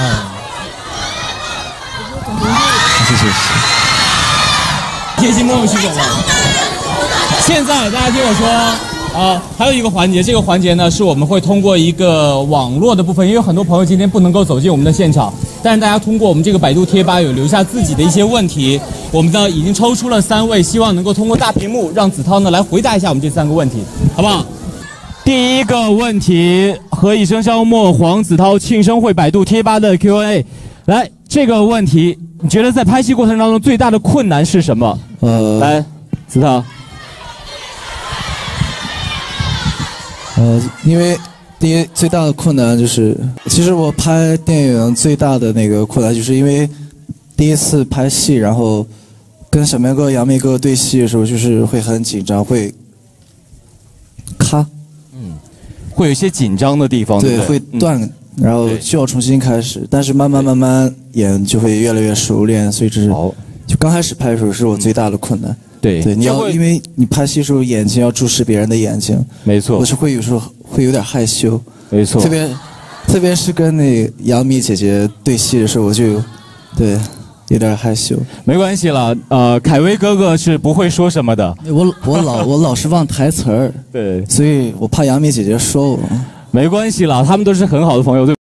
嗯谢谢谢谢。接近末尾，徐总了。现在大家听我说，啊，还有一个环节，这个环节呢是我们会通过一个网络的部分，因为有很多朋友今天不能够走进我们的现场，但是大家通过我们这个百度贴吧有留下自己的一些问题，我们呢已经抽出了三位，希望能够通过大屏幕让子涛呢来回答一下我们这三个问题，好不好？第一个问题，何以笙箫默黄子韬庆生会百度贴吧的 Q&A，来这个问题，你觉得在拍戏过程当中最大的困难是什么？呃，来，子韬。呃，因为第一最大的困难就是，其实我拍电影最大的那个困难，就是因为第一次拍戏，然后跟小明哥、杨幂哥对戏的时候，就是会很紧张，会咔，会有一些紧张的地方，对对，对？会断，然后需要重新开始。但是慢慢慢慢演就会越来越熟练，所以这是就刚开始拍的时候是我最大的困难。对。对，你要因为你拍戏的时候眼睛要注视别人的眼睛，没错。我是会有时候会有点害羞，没错。特别特别是跟那杨幂姐姐对戏的时候，我就对有点害羞。没关系了，呃，凯威哥哥是不会说什么的。我我老 我老是忘台词儿，对，所以我怕杨幂姐姐说我。没关系啦，他们都是很好的朋友，对。